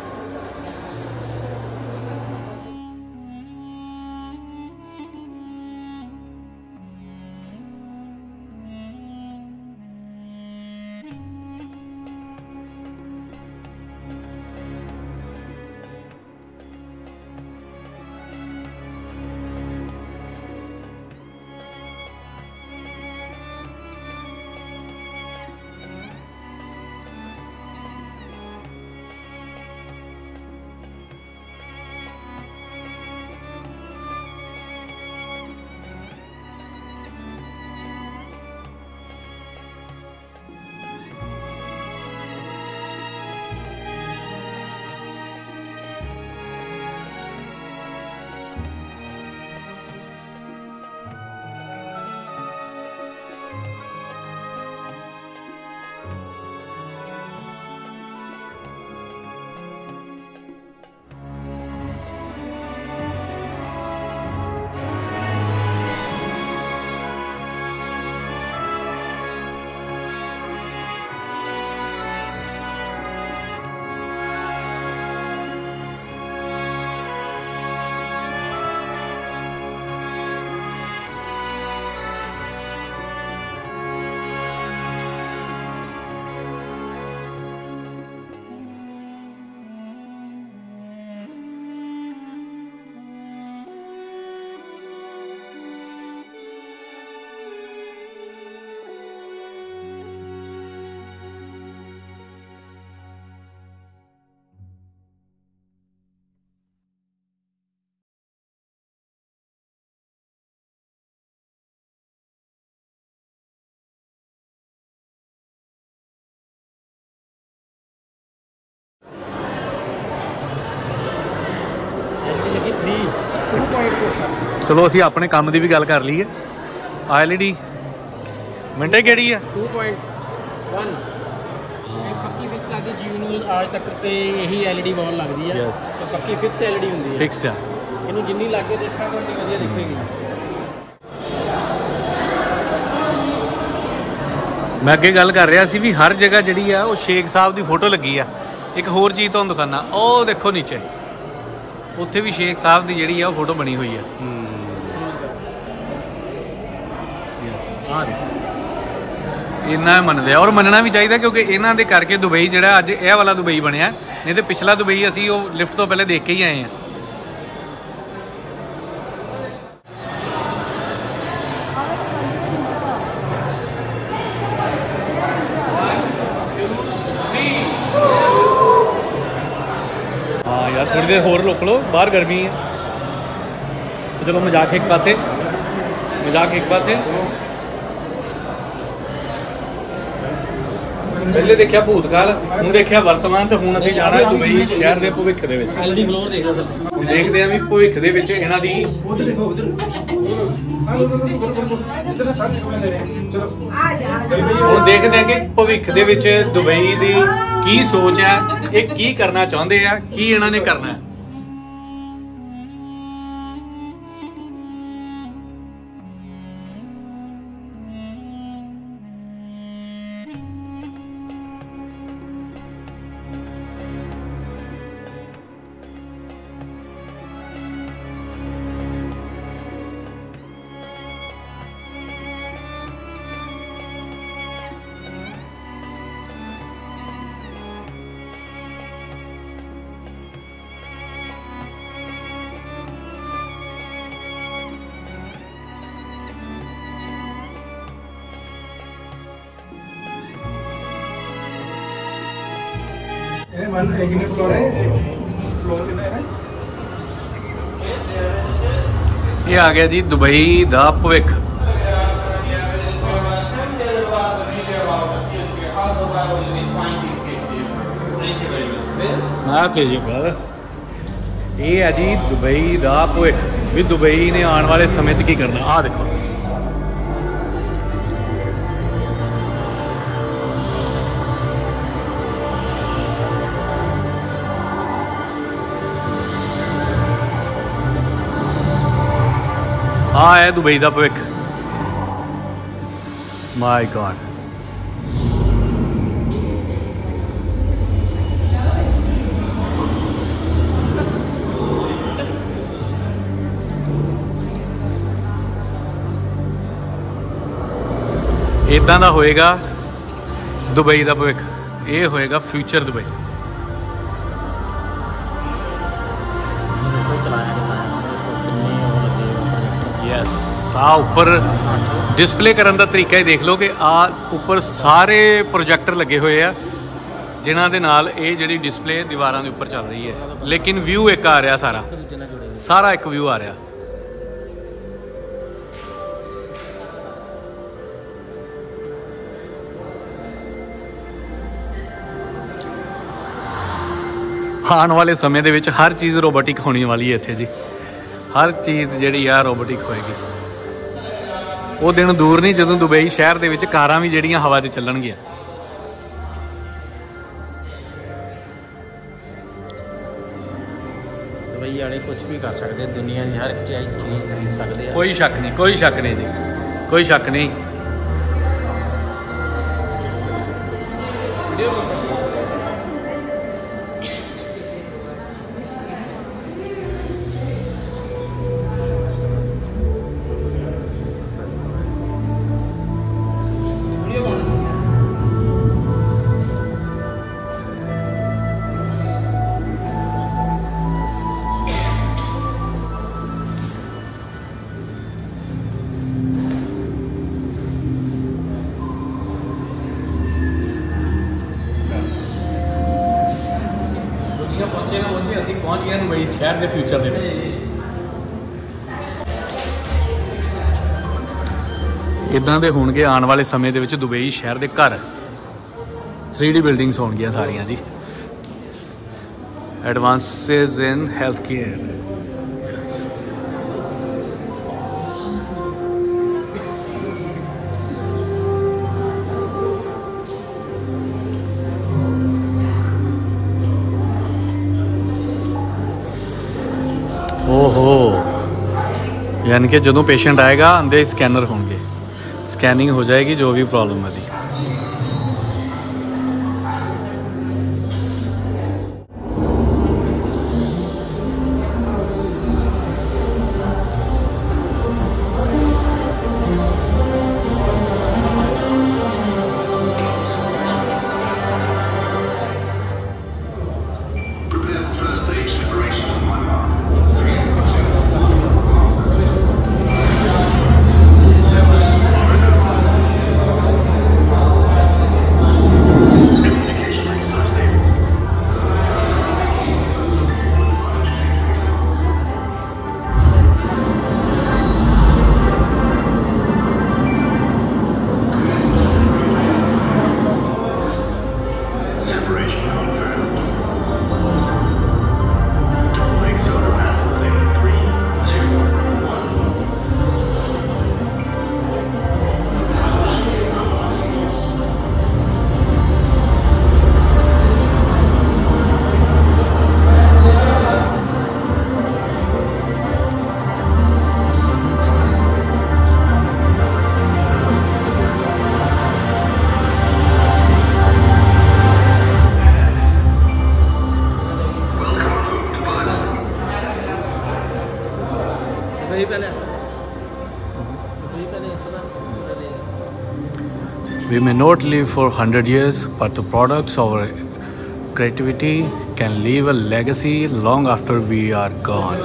ਚਲੋ ਅਸੀਂ ਆਪਣੇ ਕੰਮ ਦੀ ਵੀ ਗੱਲ ਕਰ ਲਈਏ। ਐਲਈਡੀ ਮਿੰਟੇ ਕਿਹੜੀ ਆ? 2.1 ਇਹ ਪੱਕੀ ਫਿਕਸ ਲੱਗਦੀ ਜੀ ਨੂੰ ਅੱਜ ਤੱਕ ਤੇ ਇਹੀ ਐਲਈਡੀ ਵਾਲ ਲੱਗਦੀ ਆ। Yes. ਤੇ ਪੱਕੀ ਫਿਕਸ ਐਲਈਡੀ ਹੁੰਦੀ ਹੈ ਫਿਕਸਡ ਆ। ਇਹਨੂੰ ਜਿੰਨੀ ਲਾ ਕੇ ਦੇਖਾਂਗੇ ਉਨੀ ਵਧੀਆ ਦਿਖੇਗੀ। ਮੈਂ ਅੱਗੇ ਗੱਲ ਕਰ ਰਿਹਾ ਸੀ ਵੀ ਹਰ ਜਗ੍ਹਾ ਜਿਹੜੀ ਆ ਉਹ ਸ਼ੇਖ ਸਾਹਿਬ ਦੀ ਫੋਟੋ ਲੱਗੀ ਆ। ਇੱਕ ਹੋਰ ਚੀਜ਼ ਤੁਹਾਨੂੰ ਦਿਖਾਣਾ ਉਹ ਦੇਖੋ ਨੀਚੇ। ਉੱਥੇ ਵੀ ਸ਼ੇਖ ਸਾਹਿਬ ਦੀ ਜਿਹੜੀ ਆ ਉਹ ਫੋਟੋ ਬਣੀ ਹੋਈ ਆ। ਆ ਦੇਖੋ ਇੰਨਾ ਮੰਨਦੇ ਆ। ਔਰ ਮੰਨਣਾ ਵੀ ਚਾਹੀਦਾ ਕਿਉਂਕਿ ਇਹਨਾਂ ਦੇ ਕਰਕੇ ਦੁਬਈ ਜਿਹੜਾ ਅੱਜ ਇਹ ਵਾਲਾ ਦੁਬਈ ਬਣਿਆ। ਨਹੀਂ ਤੇ ਪਿਛਲਾ ਦੁਬਈ ਅਸੀਂ ਉਹ ਲਿਫਟ ਤੋਂ ਪਹਿਲੇ ਦੇਖ ਕੇ ਹੀ ਆਏ ਆ। ਯਾਰ ਥੋੜੀ ਦੇਰ ਹੋਰ ਰੁਕ ਲਓ, ਬਾਹਰ ਗਰਮੀ ਹੈ। ਚਲੋ ਮਜ਼ਾਕ ਇੱਕ ਪਾਸੇ, ਮਜ਼ਾਕ ਇੱਕ ਪਾਸੇ। ਪਹਿਲੇ ਦੇਖਿਆ ਭੂਤਕਾਲ ਹੁਣ ਦੇਖਿਆ ਵਰਤਮਾਨ ਤੇ ਹੁਣ ਅਸੀਂ ਜਾਣਾ ਦੁਬਈ ਸ਼ਹਿਰ ਦੇ ਭਵਿੱਖ ਦੇ ਵਿੱਚ। ਐਲਡੀ ਫਲੋਰ ਦੇਖ ਲਓ ਦੇਖਦੇ ਆਂ ਵੀ ਭਵਿੱਖ ਦੇ ਵਿੱਚ ਇਹਨਾਂ ਦੀ ਉਧਰ ਦੇਖੋ ਉਧਰ। ਹੁਣ ਦੇਖਦੇ ਆਂ ਕਿ ਭਵਿੱਖ ਦੇ ਵਿੱਚ ਦੁਬਈ ਦੀ ਕੀ ਸੋਚ ਹੈ ਇਹ ਕੀ ਕਰਨਾ ਚਾਹੁੰਦੇ ਆ ਕੀ ਇਹਨਾਂ ਨੇ ਕਰਨਾ ਹੈ। ਆ ਗਿਆ ਜੀ ਦੁਬਈ ਦਾ ਭਵਿੱਖ। ਨਾ ਭੇਜੀ ਬ੍ਰਦਰ ਇਹ ਆ ਜੀ ਦੁਬਈ ਦਾ ਭਵਿੱਖ। ਵੀ ਦੁਬਈ ਨੇ ਆਉਣ ਵਾਲੇ ਸਮੇਂ 'ਚ ਕੀ ਕਰਨਾ? ਆਹ ਦੇਖੋ। ਆ ਹੈ ਦੁਬਈ ਦਾ ਭਵਿੱਖ ਮਾਈ ਗॉड ਇਦਾਂ ਦਾ ਹੋਏਗਾ ਦੁਬਈ ਦਾ ਭਵਿੱਖ ਇਹ ਹੋਏਗਾ ਫਿਊਚਰ ਦੁਬਈ ਆ ਉੱਪਰ ਡਿਸਪਲੇ ਕਰਨ ਦਾ ਤਰੀਕਾ ਹੀ ਦੇਖ ਲਓ ਕਿ ਆ ਉੱਪਰ ਸਾਰੇ ਪ੍ਰੋਜੈਕਟਰ ਲੱਗੇ ਹੋਏ ਆ, ਜਿਨ੍ਹਾਂ ਦੇ ਨਾਲ ਇਹ ਜਿਹੜੀ ਡਿਸਪਲੇ ਦੀਵਾਰਾਂ ਦੇ ਉੱਪਰ ਚੱਲ ਰਹੀ ਹੈ। ਲੇਕਿਨ ਵਿਊ ਇੱਕ ਆ ਰਿਹਾ ਸਾਰਾ। ਸਾਰਾ ਇੱਕ ਵਿਊ ਆ ਰਿਹਾ। ਆਉਣ ਵਾਲੇ ਸਮੇਂ ਦੇ ਵਿੱਚ ਹਰ ਚੀਜ਼ ਰੋਬੋਟਿਕ ਹੋਣੀ ਵਾਲੀ ਹੈ ਇੱਥੇ ਜੀ। ਹਰ ਚੀਜ਼ ਜਿਹੜੀ ਆ ਰੋਬੋਟਿਕ ਹੋਏਗੀ। ਉਹ ਦਿਨ ਦੂਰ ਨਹੀਂ ਜਦੋਂ ਦੁਬਈ ਸ਼ਹਿਰ ਦੇ ਵਿੱਚ ਕਾਰਾਂ ਵੀ ਜਿਹੜੀਆਂ ਹਵਾ 'ਚ ਚੱਲਣਗੀਆਂ। ਦੁਬਈ ਵਾਲੇ ਕੁਝ ਵੀ ਕਰ ਸਕਦੇ ਦੁਨੀਆ ਦੀ ਹਰ ਇੱਕ ਚੀਜ਼ ਖਰੀਦ ਸਕਦੇ ਆ। ਕੋਈ ਸ਼ੱਕ ਨਹੀਂ ਕੋਈ ਸ਼ੱਕ ਨਹੀਂ ਜੀ। ਕੋਈ ਸ਼ੱਕ ਨਹੀਂ। ਸ਼ਹਿਰ ਦੇ ਫਿਊਚਰ ਦੇ ਵਿੱਚ। ਇਦਾਂ ਦੇ ਹੋਣਗੇ ਆਉਣ ਵਾਲੇ ਸਮੇਂ ਦੇ ਵਿੱਚ ਦੁਬਈ ਸ਼ਹਿਰ ਦੇ ਘਰ। 3D ਬਿਲਡਿੰਗਸ ਹੋਣਗੀਆਂ ਸਾਰੀਆਂ ਜੀ। ਐਡਵਾਂਸਸ ਇਨ ਹੈਲਥ ਕੇਅਰ ਯਾਨੀ ਕਿ ਜਦੋਂ ਪੇਸ਼ੈਂਟ ਆਏਗਾ, ਅੰਦੇ ਸਕੈਨਰ ਹੋਣਗੇ। ਸਕੈਨਿੰਗ ਹੋ ਜਾਏਗੀ, ਜੋ ਵੀ ਪ੍ਰੋਬਲਮ ਹੈ ਦੀ not live for 100 years, but the products of our creativity can leave a legacy long after we are gone.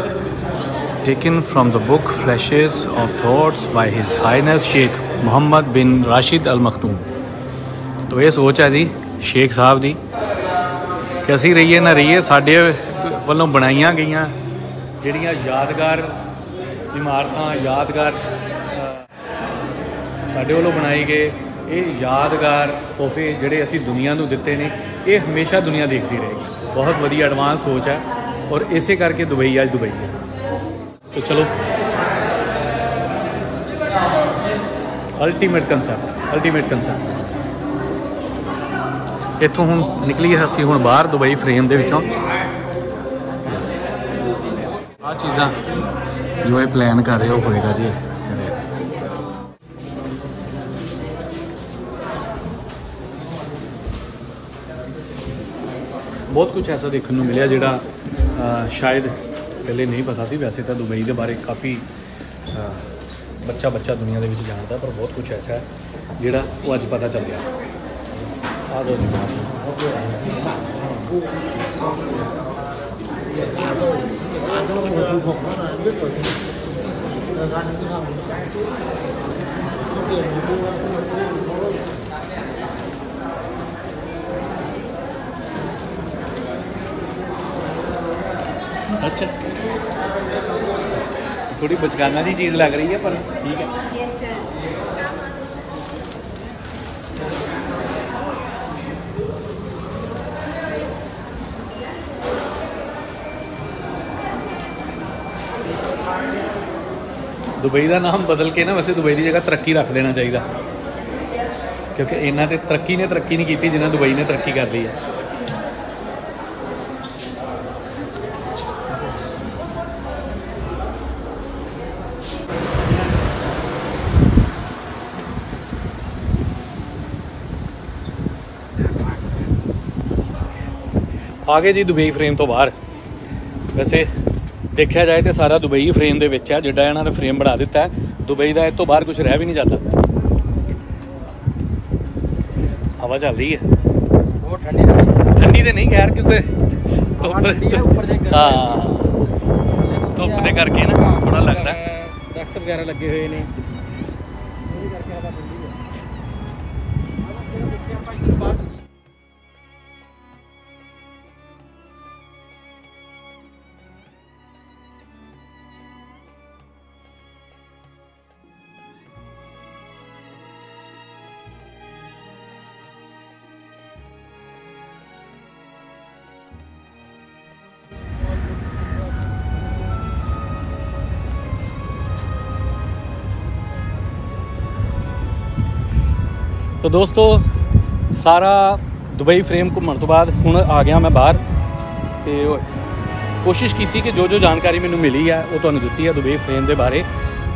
Taken from the book Flashes of Thoughts by His Highness Sheikh Muhammad bin Rashid Al Maktoum. ਤੋ ਇਹ ਸੋਚ ਹੈ ਜੀ ਸ਼ੇਖ ਸਾਹਿਬ ਦੀ ਕਿ ਅਸੀਂ ਰਹੀਏ ਨਾ ਰਹੀਏ ਸਾਡੇ ਵੱਲੋਂ ਬਣਾਈਆਂ ਗਈਆਂ ਜਿਹੜੀਆਂ ਯਾਦਗਾਰ ਇਮਾਰਤਾਂ ਯਾਦਗਾਰ ਅ, ਸਾਡੇ ਵੱਲੋਂ ਬਣਾਏ ਗਏ ਇਹ ਯਾਦਗਾਰ ਤੋਹਫੇ ਜਿਹੜੇ ਅਸੀਂ ਦੁਨੀਆ ਨੂੰ ਦਿੱਤੇ ਨੇ, ਇਹ ਹਮੇਸ਼ਾ ਦੁਨੀਆ ਦੇਖਦੀ ਰਹੇਗੀ। ਬਹੁਤ ਵਧੀਆ ਐਡਵਾਂਸ ਸੋਚ ਹੈ ਔਰ ਇਸੇ ਕਰਕੇ ਦੁਬਈ ਅੱਜ ਦੁਬਈ ਹੈ। तो ਚਲੋ। ਅਲਟੀਮੇਟ ਕਨਸੈਪਟ ਅਲਟੀਮੇਟ ਕਨਸੈਪਟ ਇੱਥੋਂ ਹੁਣ ਨਿਕਲੀ ਅਸੀਂ ਹੁਣ ਬਾਹਰ ਦੁਬਈ ਫਰੇਮ ਦੇ ਵਿੱਚੋਂ। ਆ ਚੀਜ਼ਾਂ ਜੋ ਇਹ ਪਲਾਨ ਕਰ ਰਹੇ ਹੋ ਹੋਏਗਾ ਜੀ। ਬਹੁਤ ਕੁਝ ਐਸਾ ਦੇਖਣ ਨੂੰ ਮਿਲਿਆ ਜਿਹੜਾ ਸ਼ਾਇਦ ਪਹਿਲੇ ਨਹੀਂ ਪਤਾ ਸੀ, ਵੈਸੇ ਤਾਂ ਦੁਬਈ ਦੇ ਬਾਰੇ ਕਾਫੀ ਬੱਚਾ ਬੱਚਾ ਦੁਨੀਆ ਦੇ ਵਿੱਚ ਜਾਣਦਾ, ਪਰ ਬਹੁਤ ਕੁਝ ਐਸਾ ਹੈ ਜਿਹੜਾ ਉਹ ਅੱਜ ਪਤਾ ਚੱਲ ਗਿਆ। ਆ ਦੋ ਜੀ। ਅੱਛਾ। ਥੋੜੀ ਬਚਕਾਨਾ ਦੀ ਚੀਜ਼ ਲੱਗ ਰਹੀ ਹੈ, ਪਰ ਠੀਕ ਹੈ। ਦੁਬਈ ਦਾ ਨਾਮ ਬਦਲ ਕੇ ਨਾ ਵੈਸੇ ਦੁਬਈ ਦੀ ਜਗ੍ਹਾ ਤਰੱਕੀ ਰੱਖ ਦੇਣਾ ਚਾਹੀਦਾ। ਕਿਉਂਕਿ ਇਹਨਾਂ ਤੇ ਤਰੱਕੀ ਨੇ ਤਰੱਕੀ ਨਹੀਂ ਕੀਤੀ ਜਿੰਨਾ ਦੁਬਈ ਨੇ ਤਰੱਕੀ ਕਰ ਲਈ ਹੈ। ਆ ਗਏ ਜੀ ਦੁਬਈ ਫਰੇਮ ਤੋਂ ਬਾਹਰ। ਵੈਸੇ ਦੇਖਿਆ ਜਾਏ ਤੇ ਸਾਰਾ ਦੁਬਈ ਫਰੇਮ ਦੇ ਵਿੱਚ ਹੈ ਜਿੱਡਾ ਇਹਨਾਂ ਨੇ ਫਰੇਮ ਬਣਾ ਦਿੱਤਾ ਹੈ। ਦੁਬਈ ਦਾ ਇਸ ਤੋਂ ਬਾਹਰ ਕੁਝ ਰਹਿ ਵੀ ਨਹੀਂ ਜਾਂਦਾ। ਹਵਾ ਚੱਲ ਰਹੀ ਹੈ। ਬਹੁਤ ਠੰਡੀ ਠੰਡੀ ਠੰਡੀ ਤੇ ਨਹੀਂ ਖੈਰ ਕਿਉਂਕਿ ਧੁੱਪ ਹਾਂ ਧੁੱਪ ਦੇ ਕਰਕੇ ਨਾ ਥੋੜਾ ਲੱਗਦਾ। ਦਰਖਤ ਵਗੈਰਾ ਲੱਗੇ ਹੋਏ ਨੇ। ਤਾਂ ਦੋਸਤੋ, ਸਾਰਾ ਦੁਬਈ ਫਰੇਮ ਘੁੰਮਣ ਤੋਂ ਬਾਅਦ ਹੁਣ ਆ ਗਿਆ ਮੈਂ ਬਾਹਰ ਤੇ ਕੋਸ਼ਿਸ਼ ਕੀਤੀ ਕਿ ਜੋ ਜੋ ਜਾਣਕਾਰੀ ਮੈਨੂੰ ਮਿਲੀ ਹੈ, ਉਹ ਤੁਹਾਨੂੰ ਦਿੱਤੀ ਹੈ ਦੁਬਈ ਫਰੇਮ ਦੇ ਬਾਰੇ।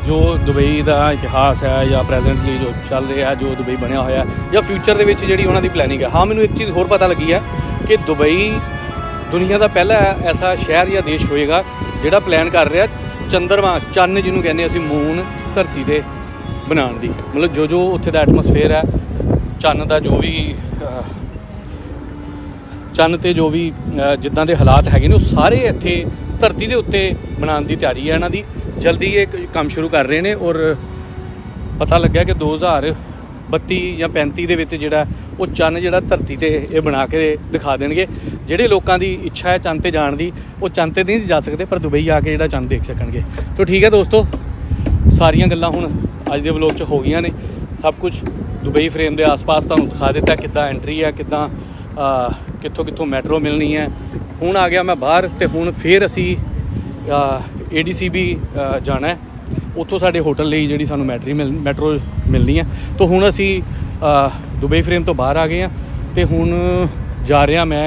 ਜੋ ਦੁਬਈ ਦਾ ਇਤਿਹਾਸ ਹੈ ਜਾਂ ਪ੍ਰੈਜ਼ੈਂਟਲੀ ਜੋ ਚੱਲ ਰਿਹਾ ਹੈ ਜੋ ਦੁਬਈ ਬਣਿਆ ਹੋਇਆ ਹੈ ਜਾਂ ਫਿਊਚਰ ਦੇ ਵਿੱਚ ਜਿਹੜੀ ਉਹਨਾਂ ਦੀ ਪਲੈਨਿੰਗ ਹੈ। ਹਾਂ, ਮੈਨੂੰ ਇੱਕ ਚੀਜ਼ ਹੋਰ ਪਤਾ ਲੱਗੀ ਹੈ ਕਿ ਦੁਬਈ ਦੁਨੀਆ ਦਾ ਪਹਿਲਾ ਐਸਾ ਸ਼ਹਿਰ ਜਾਂ ਦੇਸ਼ ਹੋਏਗਾ ਜਿਹੜਾ ਪਲਾਨ ਕਰ ਰਿਹਾ ਚੰਦਰਮਾ, ਚੰਨ ਜਿਹਨੂੰ ਕਹਿੰਦੇ ਅਸੀਂ ਮੂਨ ਧਰਤੀ ਤੇ ਬਣਾਉਣ ਦੀ। ਮਤਲਬ ਜੋ ਜੋ ਉੱਥੇ ਦਾ ਐਟਮੋਸਫੇਅਰ ਹੈ ਚੰਨ ਦਾ ਜੋ ਵੀ ਚੰਨ ਤੇ ਜੋ ਵੀ ਜਿੱਦਾਂ ਦੇ ਹਾਲਾਤ ਹੈਗੇ ਨੇ, ਉਹ ਸਾਰੇ ਇੱਥੇ ਧਰਤੀ ਦੇ ਉੱਤੇ ਬਣਾਉਣ ਦੀ ਤਿਆਰੀ ਹੈ ਇਹਨਾਂ ਦੀ। ਜਲਦੀ ਇਹ ਕੰਮ ਸ਼ੁਰੂ ਕਰ ਰਹੇ ਨੇ ਔਰ ਪਤਾ ਲੱਗਿਆ ਕਿ 2032 ਜਾਂ 35 ਦੇ ਵਿੱਚ ਜਿਹੜਾ, ਉਹ ਚੰਨ ਜਿਹੜਾ ਧਰਤੀ ਤੇ ਇਹ ਬਣਾ ਕੇ ਦਿਖਾ ਦੇਣਗੇ। ਜਿਹੜੇ ਲੋਕਾਂ ਦੀ ਇੱਛਾ ਹੈ ਚੰਨ ਤੇ ਜਾਣ ਦੀ, ਉਹ ਚੰਨ ਤੇ ਨਹੀਂ ਜਾ ਸਕਦੇ, ਪਰ ਦੁਬਈ ਆ ਕੇ ਜਿਹੜਾ ਚੰਨ ਦੇਖ ਸਕਣਗੇ। ਤਾਂ ਠੀਕ ਹੈ ਦੋਸਤੋ, ਸਾਰੀਆਂ ਗੱਲਾਂ ਹੁਣ ਅੱਜ ਦੇ ਵਲੌਗ 'ਚ ਹੋ ਗਈਆਂ ਨੇ। ਸਭ ਕੁਝ ਦੁਬਈ ਫਰੇਮ ਦੇ ਆਸ-ਪਾਸ ਤੁਹਾਨੂੰ ਦਿਖਾ ਦਿੱਤਾ ਕਿੱਦਾਂ ਐਂਟਰੀ ਹੈ ਕਿੱਦਾਂ ਕਿੱਥੋਂ ਕਿੱਥੋਂ ਮੈਟਰੋ ਮਿਲਣੀ ਹੈ। ਹੁਣ ਆ ਗਿਆ ਮੈਂ ਬਾਹਰ ਤੇ ਹੁਣ ਫੇਰ ਅਸੀਂ ਏਡੀਸੀਬੀ ਜਾਣਾ ਹੈ। ਉੱਥੋਂ ਸਾਡੇ ਹੋਟਲ ਲਈ ਜਿਹੜੀ ਸਾਨੂੰ ਮੈਟਰੀ ਮਿਲ, ਮੈਟਰੋ ਮਿਲਣੀ ਹੈ। ਤਾਂ ਹੁਣ ਅਸੀਂ ਦੁਬਈ ਫਰੇਮ ਤੋਂ ਬਾਹਰ ਆ ਗਏ ਹਾਂ ਤੇ ਹੁਣ ਜਾ ਰਿਹਾ ਮੈਂ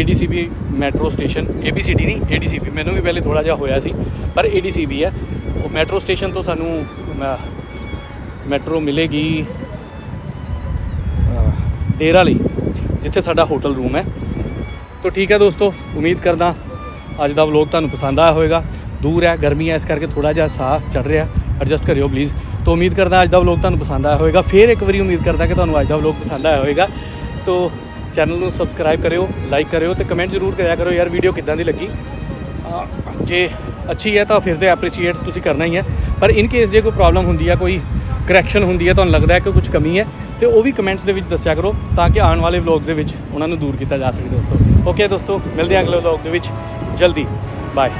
ਏਡੀਸੀਬੀ ਮੈਟਰੋ ਸਟੇਸ਼ਨ। ਏਬੀਸੀਡੀ ਨਹੀਂ ਏਡੀਸੀਬੀ ਮੈਨੂੰ ਵੀ ਪਹਿਲੇ ਥੋੜਾ ਜਿਹਾ ਹੋਇਆ ਸੀ, ਪਰ ਏਡੀਸੀਬੀ ਹੈ। ਉਹ ਮੈਟਰੋ ਸਟੇਸ਼ਨ ਤੋਂ ਸਾਨੂੰ ਮੈਟਰੋ ਮਿਲੇਗੀ। ਅਹ, ਡੇਰਾ ਲਈ ਜਿੱਥੇ ਸਾਡਾ ਹੋਟਲ ਰੂਮ ਹੈ। ਤਾਂ ਠੀਕ ਹੈ ਦੋਸਤੋ ਉਮੀਦ ਕਰਦਾ ਅੱਜ ਦਾ ਵਲੌਗ ਤੁਹਾਨੂੰ ਪਸੰਦ ਆਇਆ ਹੋਵੇਗਾ। ਦੂਰ ਹੈ ਗਰਮੀ ਹੈ ਇਸ ਕਰਕੇ ਥੋੜਾ ਜਿਹਾ ਸਾਹ ਚੜ ਰਿਹਾ। ਐਡਜਸਟ ਕਰਿਓ ਪਲੀਜ਼ ਤਾਂ ਉਮੀਦ ਕਰਦਾ ਅੱਜ ਦਾ ਵਲੌਗ ਤੁਹਾਨੂੰ ਪਸੰਦ ਆਇਆ ਹੋਵੇਗਾ। ਫਿਰ ਇੱਕ ਵਾਰੀ ਉਮੀਦ ਕਰਦਾ ਕਿ ਤੁਹਾਨੂੰ ਅੱਜ ਦਾ ਵਲੌਗ ਪਸੰਦ ਆਇਆ ਹੋਵੇਗਾ। ਤਾਂ ਚੈਨਲ ਨੂੰ ਸਬਸਕ੍ਰਾਈਬ ਕਰਿਓ ਲਾਈਕ ਕਰਿਓ ਤੇ ਕਮੈਂਟ ਜ਼ਰੂਰ ਕਰਿਆ ਕਰੋ ਯਾਰ ਵੀਡੀਓ ਕਿੱਦਾਂ ਦੀ ਲੱਗੀ। ਜੇ ਅੱਛੀ ਹੈ ਤਾਂ ਫਿਰ ਤੇ ਐਪਰੀਸ਼ੀਏਟ ਤੁਸੀਂ ਕਰਨਾ ਹੀ ਹੈ। ਪਰ ਇਨ ਕੇਸ ਜੇ ਕੋਈ ਪ੍ਰੋਬਲਮ ਹੁੰਦੀ ਹੈ ਕੋਈ ਕਰੈਕਸ਼ਨ ਹੁੰਦੀ ਹੈ ਤੁਹਾਨੂੰ ਲੱਗਦਾ ਹੈ ਕਿ ਕੁਝ ਕਮੀ ਹੈ ਤੇ ਉਹ ਵੀ ਕਮੈਂਟਸ ਦੇ ਵਿੱਚ ਦੱਸਿਆ ਕਰੋ ਤਾਂ ਕਿ ਆਉਣ ਵਾਲੇ ਵਲੌਗ ਦੇ ਵਿੱਚ ਉਹਨਾਂ ਨੂੰ ਦੂਰ ਕੀਤਾ ਜਾ ਸਕੇ ਦੋਸਤੋ। ਓਕੇ ਦੋਸਤੋ, ਮਿਲਦੇ ਹਾਂ ਅਗਲੇ ਵਲੌਗ ਦੇ ਵਿੱਚ। ਜਲਦੀ। ਬਾਏ